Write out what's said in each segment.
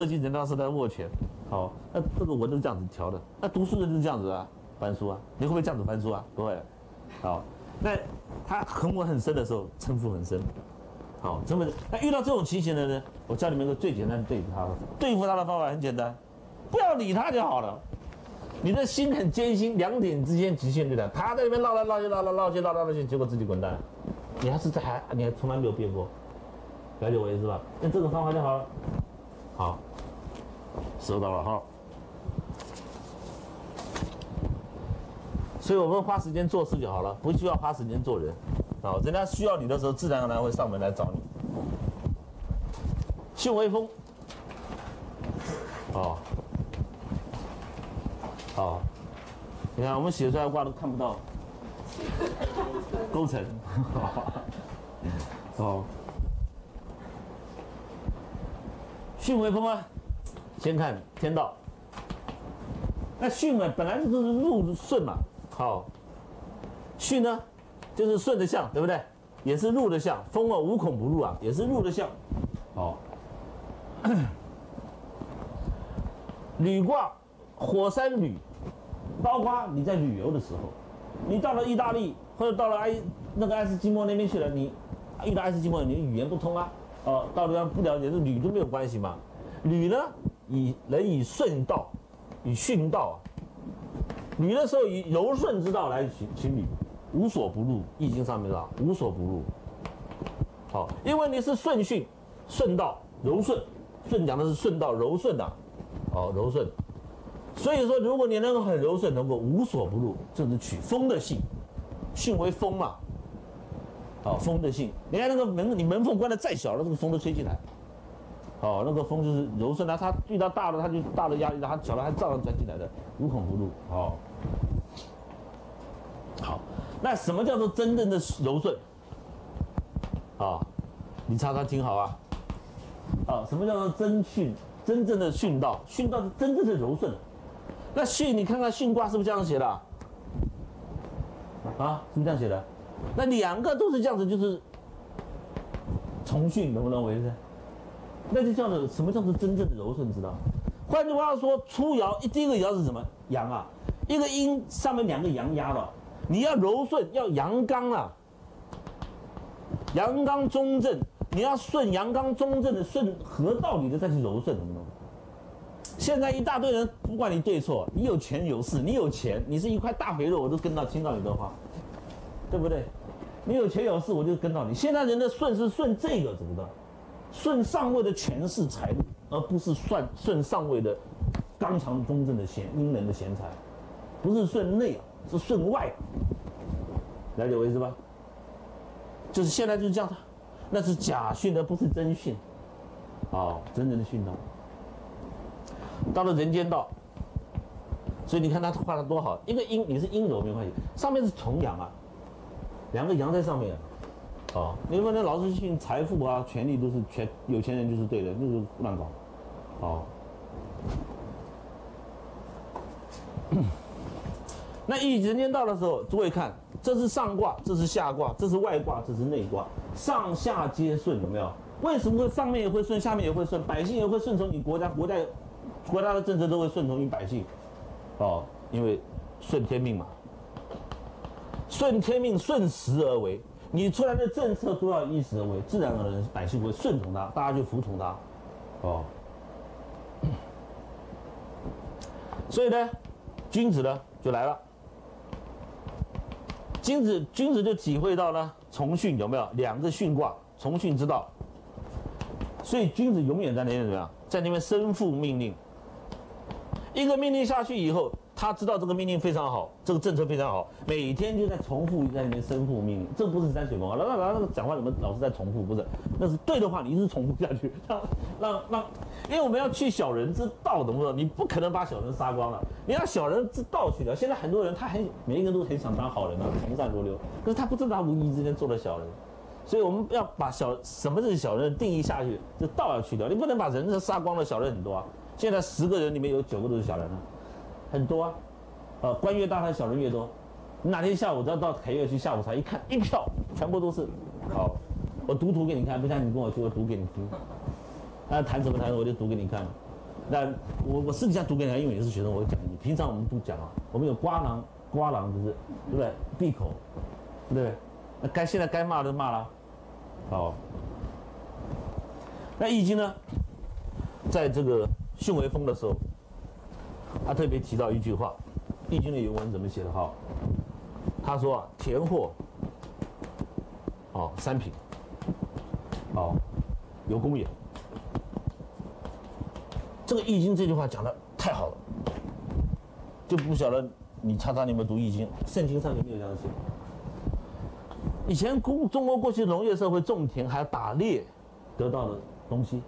设计人当时在握拳，好，那这个文都是这样子调的，那读书人就是这样子啊，翻书啊，你会不会这样子翻书啊？不会，好，那他横纹很深的时候，称呼很深，好，这么那遇到这种情形的呢，我教你们一个最简单的对付他对付他的方法很简单，不要理他就好了。你的心很艰辛，两点之间极限对待，他在那边唠来唠去，唠来唠去，唠来唠去，结果自己滚蛋，你还是在还你还从来没有变过，了解我意思吧？那这种方法就好了，好。收到了哈，所以我们花时间做事就好了，不需要花时间做人。啊，人家需要你的时候，自然而然会上门来找你。巽微风，哦，好，你看我们写出来的卦都看不到。勾陈，哦，巽为风啊。先看天道，那巽呢，本来就是入顺嘛，好，巽呢就是顺的象，对不对？也是入的象，风啊无孔不入啊，也是入的象，好。旅卦火山旅，包括你在旅游的时候，你到了意大利或者到了埃那个爱斯基摩那边去了，你遇到爱斯基摩，你语言不通啊，哦，到了不了解，这女都没有关系嘛，女呢？以人以顺道，以训道啊。履的时候以柔顺之道来行行履，无所不入。易经上面说无所不入。好，因为你是顺训、顺道、柔顺。顺讲的是顺道、柔顺的，好柔顺。所以说，如果你能够很柔顺，能够无所不入，这是取风的性，性为风嘛。好，风的性。你看那个门，你门缝关的再小了，这个风都吹进来。哦，那个风就是柔顺的，它遇到大的，它就大的压力，它小的还照样钻进来的，无孔不入。哦，好，那什么叫做真正的柔顺？啊，你查查听好啊。啊，什么叫做真训？真正的训道，训道是真正的柔顺。那训，你看看训卦是不是这样写的？啊，是不是这样写的？那两个都是这样子，就是从训，能不能为是？那就叫做什么叫做真正的柔顺，知道？换句话说，出爻一第一个爻是什么？阳啊，一个阴上面两个阳压了，你要柔顺，要阳刚啊，阳刚中正，你要顺阳刚中正的顺合道理的再去柔顺，懂不懂？现在一大堆人，不管你对错，你有权有势，你有钱，你是一块大肥肉，我都跟到听到你的话，对不对？你有钱有势，我就跟到你。现在人的顺是顺这个，知不知道？顺上位的权势财路，而不是算顺上位的刚强中正的贤英人的贤才，不是顺内，是顺外。了解我意思吧？就是现在就是这样的，那是假训的，不是真训。哦，真正的训道。到了人间道，所以你看他画的多好，一个阴你是阴柔没关系，上面是重阳啊，两个羊在上面。哦，你们那老是信财富啊、权力都是全有钱人就是对的，那是乱搞。哦，那一人间道的时候，诸位看，这是上卦，这是下卦，这是外卦，这是内卦，上下皆顺，有没有？为什么会上面也会顺，下面也会顺？百姓也会顺从你国家，国家国家的政策都会顺从于百姓。哦，因为顺天命嘛，顺天命，顺时而为。你出来的政策都要依时而为，自然而然百姓会顺从他，大家就服从他，哦。所以呢，君子呢就来了。君子君子就体会到呢，从训有没有两个训卦，从训之道。所以君子永远在那边怎么样，在那边身负命令。一个命令下去以后。他知道这个命令非常好，这个政策非常好，每天就在重复在里面身负命令，这不是山水风啊！那那那那个讲话怎么老是在重复？不是，那是对的话，你一直重复下去，让让让，因为我们要去小人之道，懂不懂？你不可能把小人杀光了，你要小人之道去掉。现在很多人他很每一个人都很想当好人啊，从善如流，可是他不知道他无意之间做了小人，所以我们要把小什么是小人定义下去，这道要去掉，你不能把人杀光了，小人很多啊。现在十个人里面有九个都是小人啊。很多啊，呃，官越大，他小人越多。你哪天下午只要到凯悦去下午茶，一看一票全部都是。好，我读图给你看，不像你跟我说，我读给你听。他谈什么谈，我就读给你看。那我我私底下读给你，因为你是学生，我讲你。平常我们不讲啊，我们有瓜囊，瓜囊就是对不对？闭口，对不对？那该现在该骂的骂了，好。那易经呢，在这个巽为风的时候，他特别提到一句话，易经的原文怎么写的哈？他说啊，田货，哦，三品，哦，有功也。这个《易经》这句话讲的太好了，就不晓得你查查你有没有读《易经》，圣经上有没有这样写？以前中中国过去农业社会种田还要打猎得到的东西，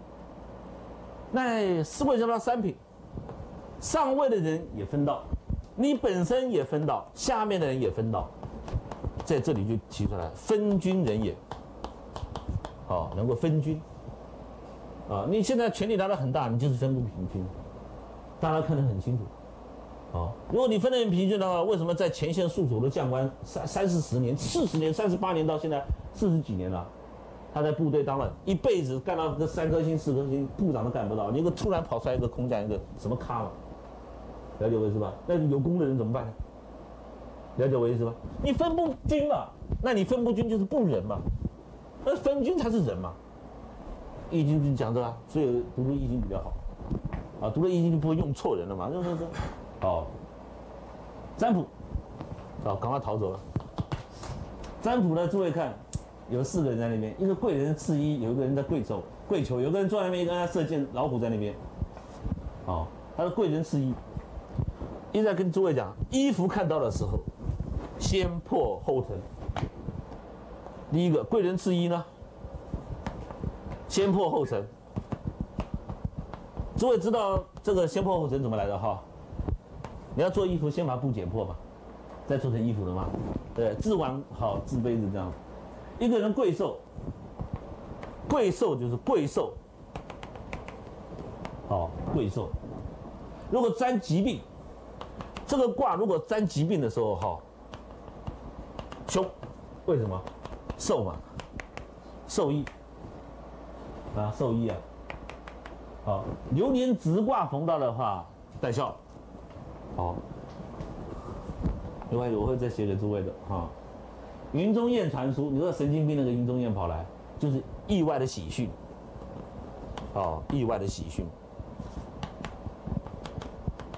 那四贵叫它三品，上位的人也分到，你本身也分到，下面的人也分到，在这里就提出来分均人也，好，能够分均。啊，你现在权力拿得很大，你就是分不平均，大家看得很清楚。啊，如果你分得很平均的话，为什么在前线戍守的将官三三四十年、四十年、三十八年到现在四十几年了，他在部队当了一辈子，干到这三颗星、四颗星，部长都干不到，你个突然跑出来一个空降一个什么咖了？了解我意思吧？那有功的人怎么办呢？了解我意思吧？你分不均嘛，那你分不均就是不仁嘛，那分均才是仁嘛。易经就讲这个，所以读读易经比较好，啊，读了易经就不会用错人了嘛，是是是，好，占卜，啊，赶快逃走了。占卜呢，诸位看，有四个人在那边，一个贵人赐衣，有一个人在跪求，跪求，有个人坐在那边，一个人在射箭，老虎在那边，哦，他说贵人赐衣，一直在跟诸位讲，衣服看到的时候，先破后成。第一个贵人赐衣呢？先破后成，诸位知道这个先破后成怎么来的哈？你要做衣服，先把布剪破吧，再做成衣服的嘛。对，自完好自杯子这样。一个人贵寿，贵寿就是贵寿，好贵寿。如果沾疾病，这个卦如果沾疾病的时候哈，凶，为什么？寿嘛，寿益。啊，受益啊！好，流年直卦逢到的话，带孝。好，另外我会再写给诸位的哈。云中雁传书，你说神经病那个云中雁跑来，就是意外的喜讯。哦，意外的喜讯。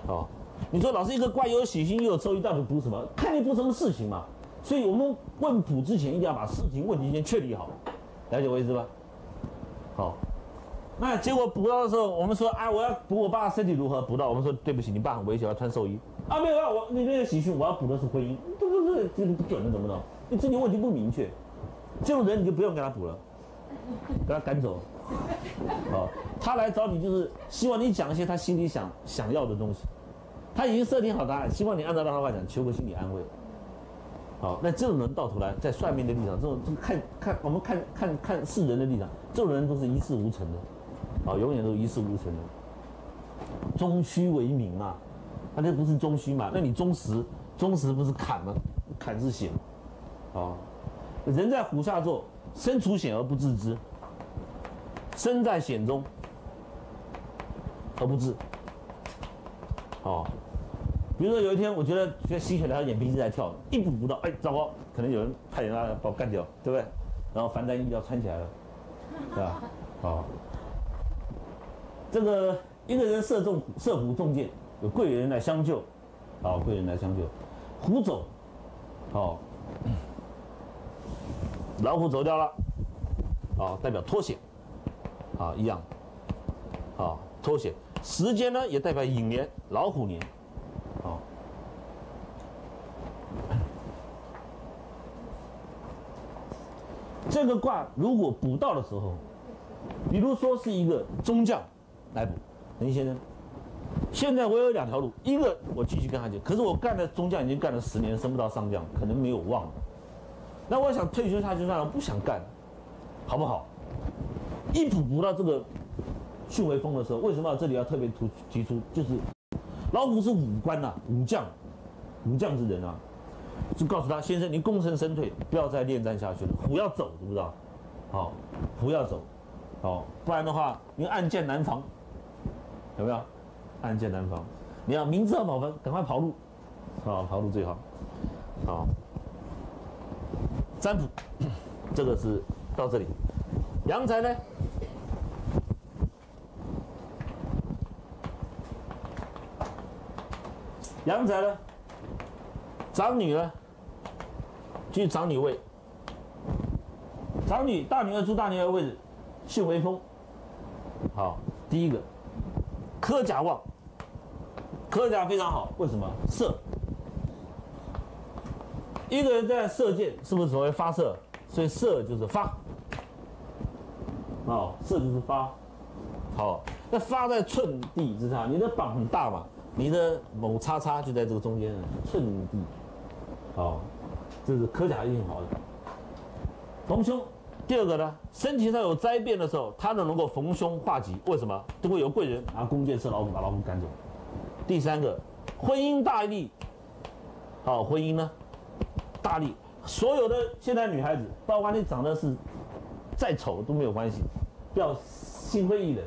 哦，你说老师一个卦又有喜讯又有受益，到底补什么？看你补什么事情嘛。所以我们问卜之前，一定要把事情问题先确立好，了解我意思吧？好，那结果补到的时候，我们说啊，我要补我爸身体如何？补到我们说对不起，你爸很危险，要穿寿衣。啊，没有啊，我你那个喜讯，我要补的是婚姻，不不不，这个不准的，怎么着？你自己问题不明确，这种人你就不用给他补了，给他赶走。好，他来找你就是希望你讲一些他心里想想要的东西，他已经设定好答案，希望你按照他的话讲，求个心理安慰。好，那这种人到头来，在算命的立场，这种看看我们看看看世人的立场，这种人都是一事无成的，啊，永远都一事无成的，终虚为名嘛，那这不是终虚嘛？那你终实，终实不是坎吗？坎是险，啊，人在虎下坐，身处险而不自知，身在险中而不知，哦。比如说有一天，我觉得觉得心血来潮，眼皮子在跳，一步不到，哎，糟糕，可能有人派人来把我干掉，对不对？然后防弹衣要穿起来了，对吧？好，这个一个人射中射虎中箭，有贵人来相救，好，贵人来相救，虎走，好，老虎走掉了，好，代表脱险，好，一样，好，脱险，时间呢也代表寅年，老虎年。好，这个卦如果补到的时候，比如说是一个中将来补，林先生，现在我有两条路，一个我继续跟他讲，可是我干的中将已经干了十年，升不到上将，可能没有望了。那我想退休下去算了，不想干，好不好？一补补到这个去回风的时候，为什么这里要特别突提出？就是。老虎是武官呐，武将，武将之人啊，就告诉他先生，您功成身退，不要再恋战下去了。虎要走，知不知道？好，虎要走，好，不然的话，你暗箭难防。有没有？暗箭难防。你要明知道跑分，赶快跑路，啊，跑路最好。好，占卜，这个是到这里。阳宅呢？阳宅呢？长女呢？居长女位。长女大女儿住大女儿位置，巽为风。好，第一个，科甲旺，科甲非常好。为什么？射。一个人在射箭，是不是所谓发射？所以射就是发。哦，射就是发。好，那发在寸地之上，你的膀很大嘛，你的某叉叉就在这个中间，寸地。好，这是科甲运好的。逢凶，第二个呢，身体上有灾变的时候，他都能够逢凶化吉。为什么？都会有贵人拿弓箭射老虎，把老虎赶走。第三个，婚姻大利。好，婚姻呢？大利，所有的现在女孩子，包括你长得是再丑都没有关系，不要心灰意冷。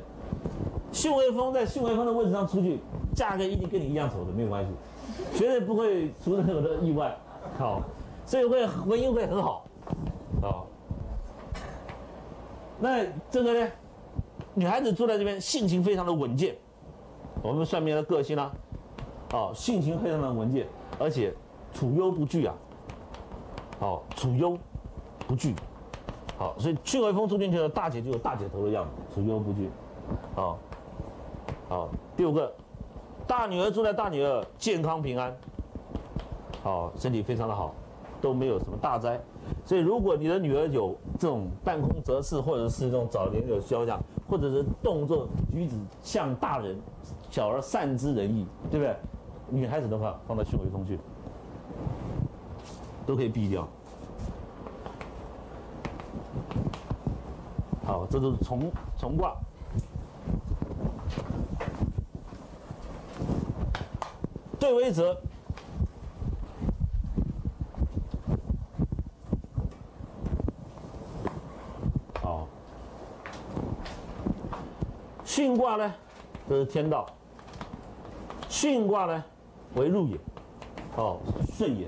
巽微风在巽微风的位置上出去，嫁个一定跟你一样丑的没有关系，绝对不会出任何的意外。好，所以会婚姻会很好。好，那这个呢，女孩子住在这边，性情非常的稳健。我们算命的个性呢，哦，性情非常的稳健，而且处忧不惧啊。好，处忧不惧，好，所以去微风住进去的大姐就有大姐头的样子，处忧不惧，好，好，第五个，大女儿住在大女儿健康平安，好，身体非常的好，都没有什么大灾，所以如果你的女儿有这种半空折翅，或者是这种早年有肖像，或者是动作举止像大人，小而善知人意，对不对？女孩子的话放到去微风去。都可以避掉。好，这都是重重卦。对为则。好。巽卦呢，这是天道。巽卦呢，为入也。哦，顺也。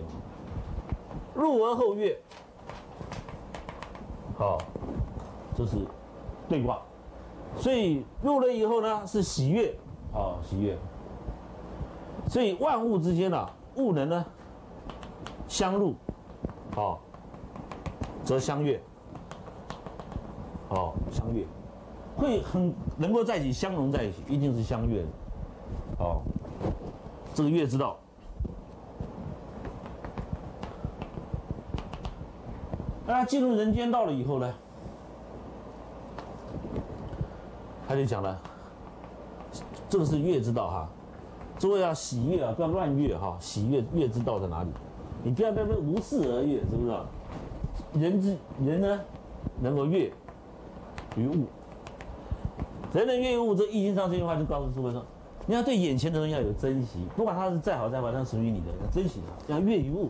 入而后悦，好，这是对卦，所以入了以后呢是喜悦，好喜悦，所以万物之间啊，物能呢相入，好，则相悦，好相悦，会很能够在一起相融在一起，一定是相悦的，好，这个月之道。那他进入人间道了以后呢，他就讲了，这个是月之道哈，诸位要喜悦啊，不要乱悦哈，喜悦悦之道在哪里？你不要不要不要无事而悦，是不是？人之人呢，能够悦于物，人能悦于物，这易经上这句话就告诉诸位说，你要对眼前的人要有珍惜，不管他是再好再坏，他属于你的，要珍惜他，要悦于物。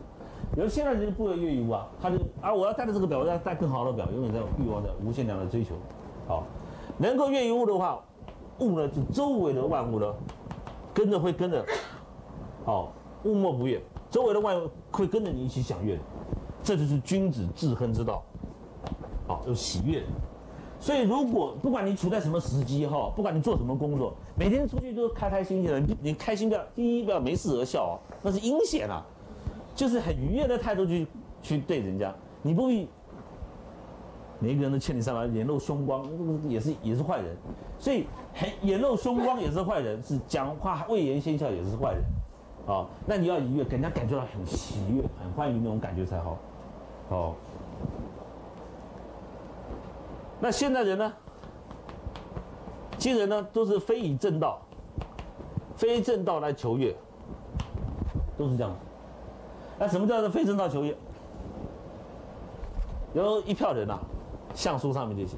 比如现在人不会越狱啊，他就啊，我要带着这个表，我要带更好的表，永远在欲望的无限量的追求。好，能够越于物的话，物呢就周围的万物呢，跟着会跟着，好，物莫不悦，周围的万物会跟着你一起享悦，这就是君子治亨之道。好，有喜悦。所以如果不管你处在什么时机哈，不管你做什么工作，每天出去都开开心心的，你开心不要，第一不要没事而笑啊，那是阴险啊。就是很愉悦的态度去去对人家，你不必每个人都欠你三百，眼露凶光，也是也是坏人，所以很眼露凶光也是坏人，是讲话未言先笑也是坏人，啊，那你要愉悦，给人家感觉到很喜悦、很欢迎那种感觉才好，好。那现在人呢？今人呢都是非以正道，非正道来求悦，都是这样。那什么叫做非正道求悦？有一票人呐，相书上面就写，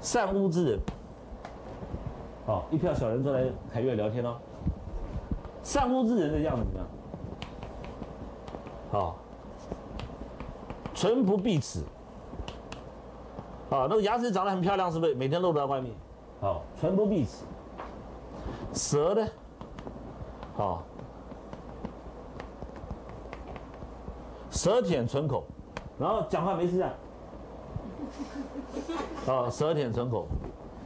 善屋之人，好，一票小人坐来凯悦聊天哦。善屋之人的样子怎么样？好，唇不闭齿，啊，那个牙齿长得很漂亮，是不是？每天露在外面，好，全部闭齿。舌呢，好，舌舔唇口，然后讲话没事这样。哦，舌舔唇口，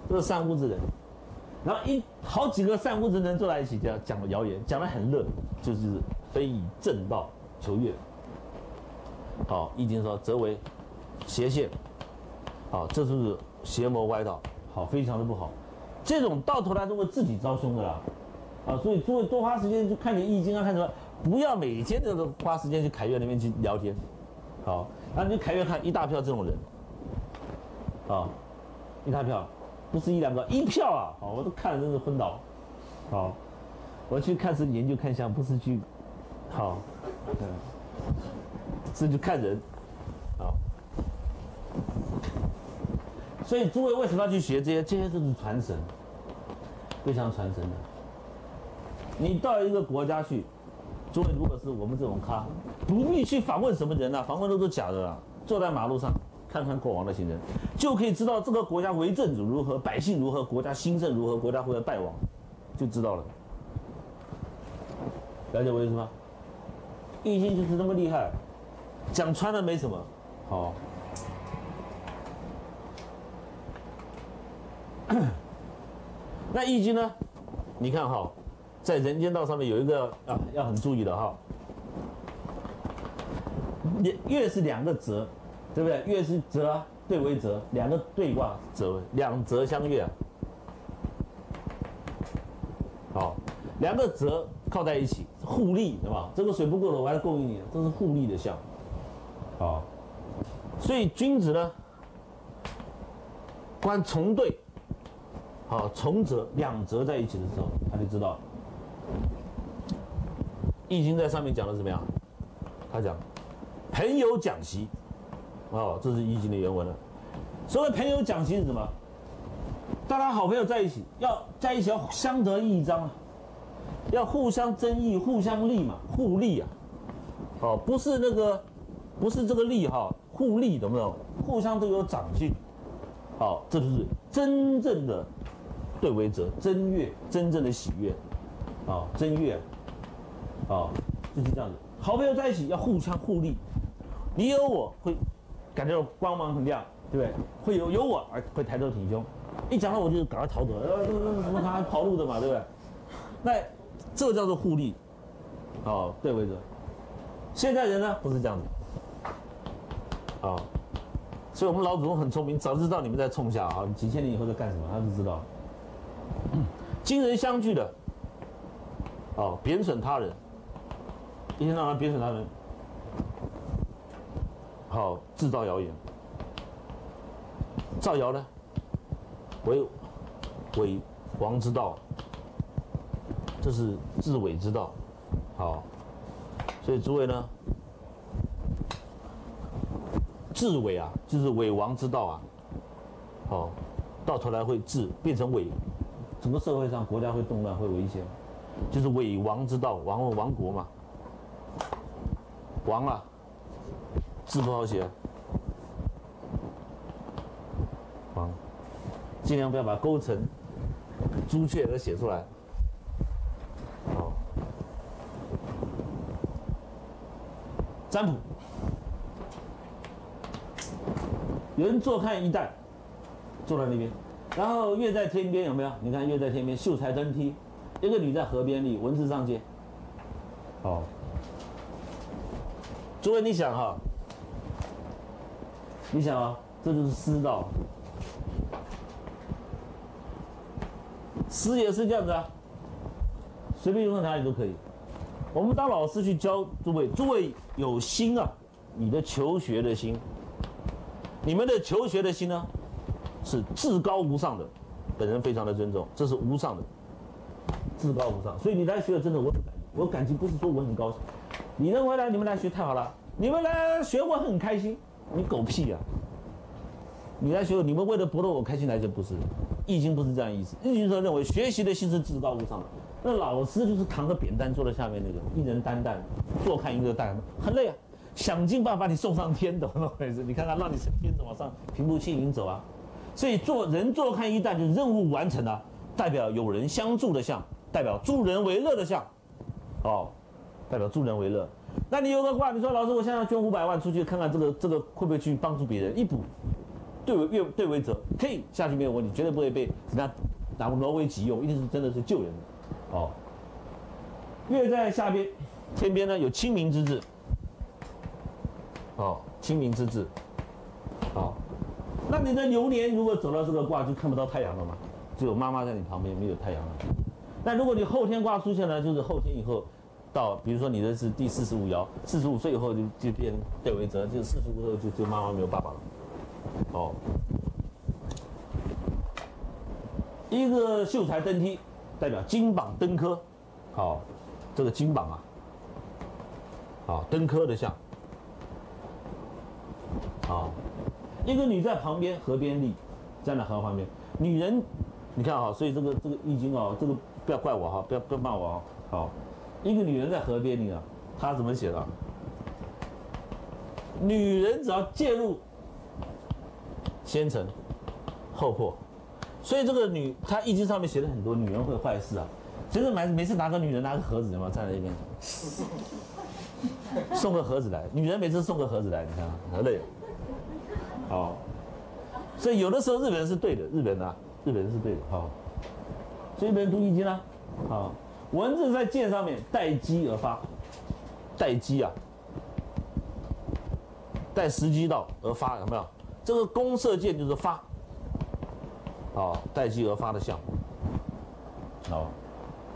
这是三屋子人，然后一好几个三屋子人坐在一起讲讲谣言，讲的很热，就是非以正道求悦。好，易经说则为邪见，好，这就是邪魔歪道，好，非常的不好。这种到头来都会自己招凶的啦，啊，所以诸位多花时间去看点易经啊，看什么，不要每天都花时间去凯悦那边去聊天，好，然后你凯越看一大票这种人。啊，一大票，不是一两个，一票啊！啊，我都看了，真是昏倒。好，我去看是研究看相，不是去，好，嗯，是去看人，啊。所以诸位为什么要去学这些？这些都是传神，非常传神的。你到一个国家去，诸位如果是我们这种咖，不必去访问什么人啊，访问都是假的啊，坐在马路上。看看过往的行人，就可以知道这个国家为政者如何，百姓如何，国家兴盛如何，国家会败亡，就知道了。了解我意思吗？易经就是那么厉害，讲穿了没什么。好，那易经呢？你看哈，在人间道上面有一个啊，要很注意的哈，越越是两个泽。对不对？越是泽对为泽，两个对卦泽，两泽相悦。好，两个泽靠在一起，互利，对吧？这个水不够了，我还供应你，这是互利的象。好，所以君子呢，观从对，好从泽两泽在一起的时候，他就知道了。易经在上面讲的怎么样？他讲，朋友讲习。哦，这是易经的原文了。所谓朋友讲习是什么？大家好朋友在一起，要在一起要相得益彰啊，要互相争益、互相利嘛，互利啊。哦，不是那个，不是这个利哈，互利懂不懂？互相都有长进。好，这就是真正的对为者，真悦，真正的喜悦。好，真悦。好，就是这样子。好朋友在一起要互相互利，你有我会。感觉到光芒很亮，对不对？会有有我而会抬头挺胸，一讲到我就赶快逃走，呃，什么他还跑路的嘛，对不对？那这叫做互利，哦，对为者。现在人呢不是这样子，啊，所以我们老祖宗很聪明，早知道你们在冲下啊，几千年以后在干什么，他就知道。今人相聚的，哦，贬损他人，一天到晚贬损他人。好，制造谣言，造谣呢，为伪王之道，这是自伪之道。好，所以诸位呢，自伪啊，就是伪王之道啊。好，到头来会治变成伪，整个社会上国家会动乱，会危险，就是伪王之道，王亡国嘛，亡了。字不好写，王，尽量不要把勾陈、朱雀都写出来。好，占卜，有人坐看一代，坐在那边，然后月在天边有没有？你看月在天边，秀才登梯，一个女在河边立，文字上见。好，诸位你想哈？你想啊，这就是师道，师也是这样子啊，随便用在哪里都可以。我们当老师去教诸位，诸位有心啊，你的求学的心，你们的求学的心呢，是至高无上的，本人非常的尊重，这是无上的，至高无上。所以你来学了，真的我感，我感激不是说我很高兴，你认为呢？你们来学太好了，你们来学我很开心。你狗屁呀！你来学，你们为了博得我开心来就不是，易经不是这样意思。易经说认为学习的心是至高无上的，那老师就是扛个扁担坐在下面那个，一人担担，坐看一个担，很累啊，想尽办法把你送上天，懂那回事？你看看，让你升天往上平步青云走啊，所以做人坐看一旦就任务完成了，代表有人相助的相，代表助人为乐的相，哦，代表助人为乐。那你有个卦，你说老师，我现在要捐五百万出去看看这个这个会不会去帮助别人？一补，对为月对为者，可以下去没有问题，绝对不会被怎么样拿挪为己用，一定是真的是救人的，哦。月在下边，天边呢有清明之志，哦，清明之志，好，那你的流年如果走到这个卦就看不到太阳了嘛，只有妈妈在你旁边，没有太阳了。那如果你后天卦出现了，就是后天以后。到比如说你的是第四十五爻，四十五岁以后就就变对为泽，就四十五岁就就妈妈没有爸爸了。哦，一个秀才登梯，代表金榜登科。好，这个金榜啊，好登科的像。好，一个女在旁边河边立，站在河旁边，女人，你看啊，所以这个这个易经啊，这个不要怪我哈，不要不要骂我哦，好。一个女人在河边，你啊，她怎么写的？女人只要介入，先成后破，所以这个女，她易经上面写的很多女人会坏事啊。其实每每次拿个女人拿个盒子，有没有站在一边？送个盒子来，女人每次送个盒子来，你看很累。好，所以有的时候日本人是对的，日本人啊，日本人是对的，好。所以日本人读易经啊，文字在剑上面待机而发，待机啊，待时机到而发，有没有？这个弓射箭就是发，好，待机而发的象，好，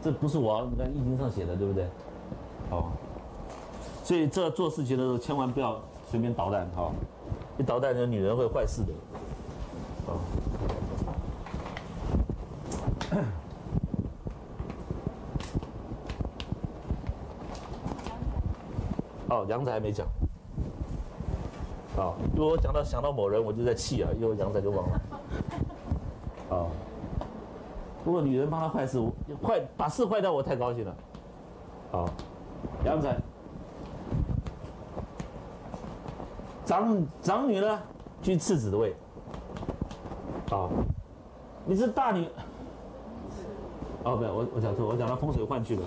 这不是我在易经上写的，对不对？好，所以这做事情的时候千万不要随便捣蛋，好，一捣蛋，那女人会坏事的，杨仔还没讲。好，如果我讲到想到某人，我就在气啊，因为杨仔就忘了。好，如果女人帮他坏事，坏把事坏掉，我太高兴了。好，杨仔，长长女呢，居次子的位。好，你是大女。哦，不，我我讲错，我讲到风水换去了。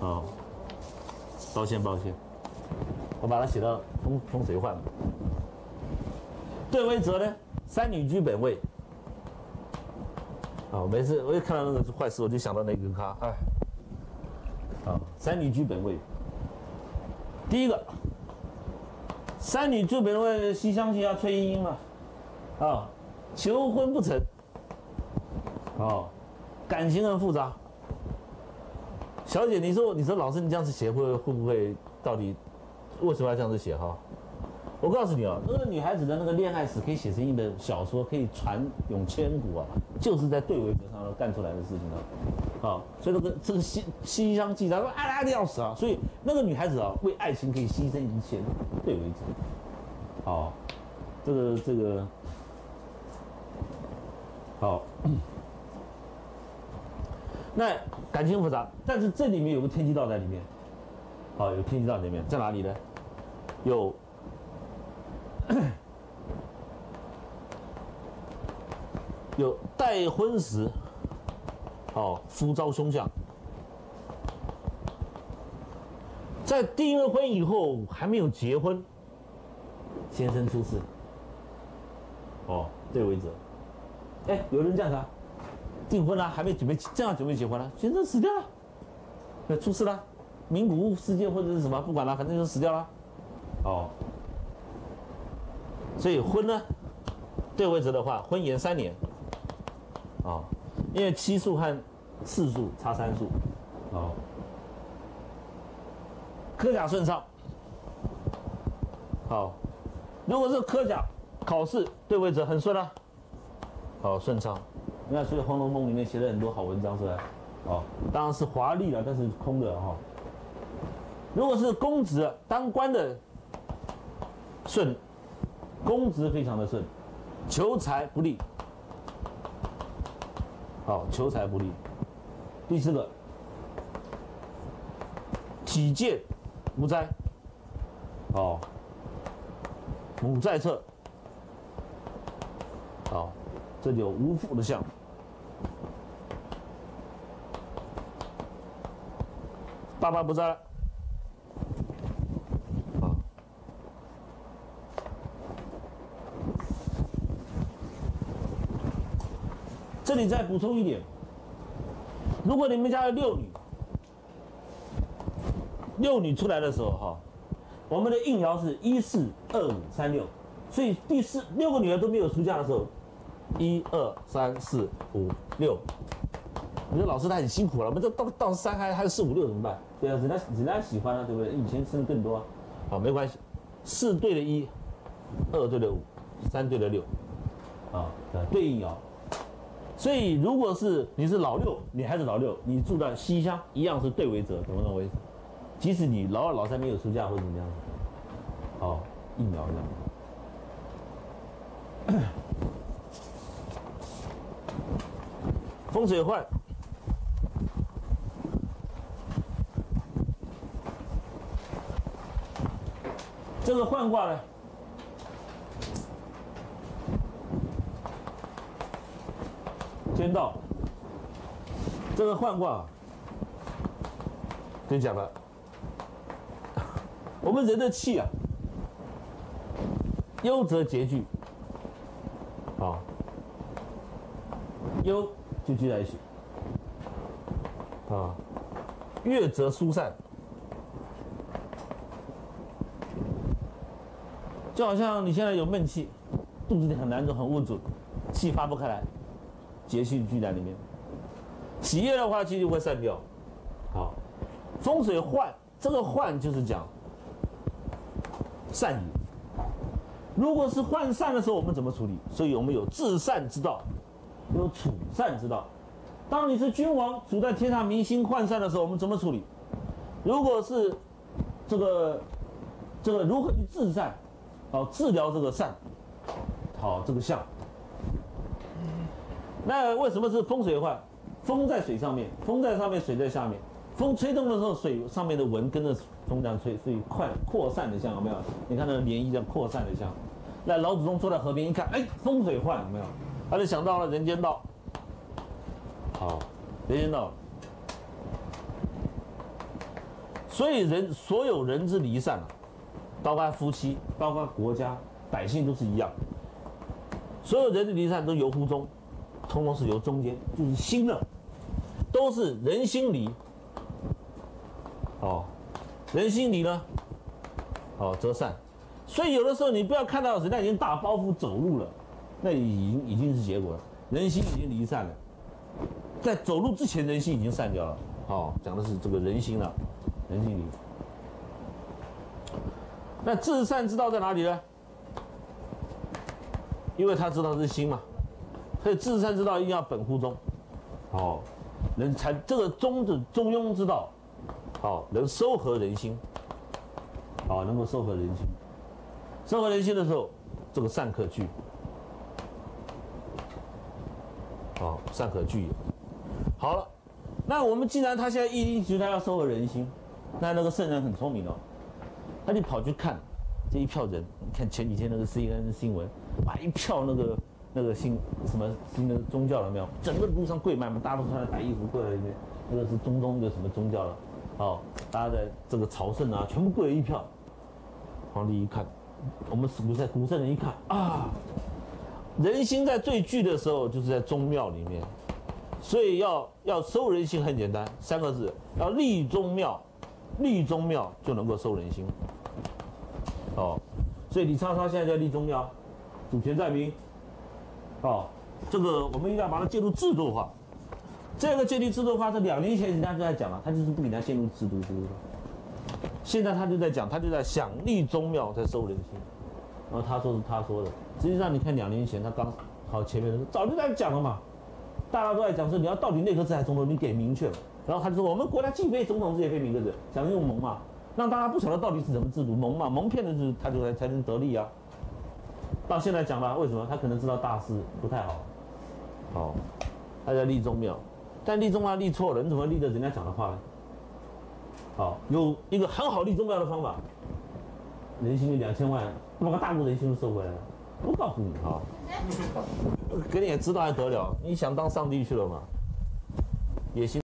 好，抱歉抱歉。我把它写到风风水换。对位则呢，三女居本位。好，每次我一看到那个坏事，我就想到那个咖，哎，啊，三女居本位。第一个，三女居本位，西厢记要崔莺莺嘛，啊，求婚不成，哦，感情很复杂。小姐，你说，你说老师，你这样子写会会不会到底？为什么要这样子写哈？我告诉你哦，那个女孩子的那个恋爱史可以写成一本小说，可以传永千古啊，就是在对围则上干出来的事情啊。好，所以这个这个西西厢记，他说爱爱的要死啊，所以那个女孩子啊，为爱情可以牺牲一切，对围则。好，这个这个好，那感情复杂，但是这里面有个天机道在里面。好，有天机道在里面在哪里呢？有有待婚时，好夫遭凶相，在订了婚以后还没有结婚，先生出事，哦，对为者，哎，有人这样子啊，订婚了还没准备正要准备结婚了，先生死掉了，那出事了，名古屋事件或者是什么，不管了，反正就死掉了。哦，所以婚呢，对位置的话，婚延三年，啊，因为七数和四数差三数，哦，科甲顺畅，好，如果是科甲考试对位置很顺啊，好顺畅，你看所以《红楼梦》里面写了很多好文章是吧？哦，当然是华丽了，但是空的哈。如果是公职当官的。顺，公职非常的顺，求财不利。好，求财不利。第四个，体健无灾。哦，母在侧。好，这就无父的相。爸爸不在，里再补充一点，如果你们家有六女，六女出来的时候哈，我们的应爻是一四二五三六，所以第四六个女儿都没有出嫁的时候，一二三四五六。你说老师他很辛苦了，我们这到到三还还有四五六怎么办？对啊，人家人家喜欢啊，对不对？以前生的更多啊，好没关系，四对了一，二对了五，三对了六，啊，对应爻。所以如果是你是老六，你还是老六，你住在西乡，一样是对为泽，怎么认为？即使你老二老三没有出嫁或者怎么样，好应爻这样。风水换。这个换卦呢，天道。这个换卦，跟你讲了，我们人的气啊，忧则结聚，啊，忧就聚在一起，啊，悦则疏散。就好像你现在有闷气，肚子里很难受、很无助，气发不开来，结气聚在里面。喜业的话，气就会散掉。好，风水患，这个患就是讲善意。如果是换善的时候，我们怎么处理？所以我们有治善之道，有处善之道。当你是君王，处在天下民心涣散的时候，我们怎么处理？如果是这个这个如何去治善？好，治疗这个善，好这个相。那为什么是风水坏？风在水上面，风在上面，水在下面。风吹动的时候，水上面的纹跟着风这样吹，所以快扩散的像有没有？你看那个涟漪这样扩散的像。那老祖宗坐在河边一看，哎，风水坏有没有？他就想到了人间道。好，人间道。所以人所有人之离散啊。包括夫妻，包括国家百姓都是一样，所有人的离散都由乎中，通通是由中间，就是心了，都是人心离。哦，人心离呢，哦则散。所以有的时候你不要看到人家已经大包袱走路了，那已经已经是结果了，人心已经离散了，在走路之前人心已经散掉了。哦，讲的是这个人心了，人心离。那至善之道在哪里呢？因为他知道是心嘛，所以至善之道一定要本乎中，哦，能才这个中的中庸之道，好，能收合人心，好，能够收合人心，收合人心的时候，这个善可聚，好，善可聚。好了，那我们既然他现在一定觉得要收合人心，那那个圣人很聪明哦。他就跑去看这一票人，你看前几天那个 CNN 新闻，把一票那个那个新什么新的宗教了没有？整个路上跪拜嘛，大家都穿着白衣服跪在那边，那个是中东的什么宗教了？哦，大家在这个朝圣啊，全部跪了一票。皇帝一看，我们古在古圣人一看啊，人心在最聚的时候就是在宗庙里面，所以要要收人心很简单，三个字，要立宗庙。立宗庙就能够收人心，哦，所以李昌昌现在在立宗庙，主权在民，哦，这个我们一定要把它介入制度化。这个建立制度化，是两年前人家就在讲了，他就是不给他陷入制度，是不是？现在他就在讲，他就在想立宗庙在收人心，然后他说是他说的，实际上你看两年前他刚好前面早就在讲了嘛，大家都在讲说你要到底内阁制还是总统，你给明确了。然后他就说：“我们国家既非总统制也非民主制，想用蒙嘛，让大家不晓得到底是什么制度，蒙嘛，蒙骗的是他就才才能得利啊。到现在讲吧，为什么？他可能知道大事不太好，好，他在立宗庙，但立宗庙立错了，你怎么立的人家讲的话呢？好，有一个很好立宗庙的方法，人心两千万，把个大陆人心都收回来了。我告诉你啊。”给你也知道还得了？你想当上帝去了吗？也行。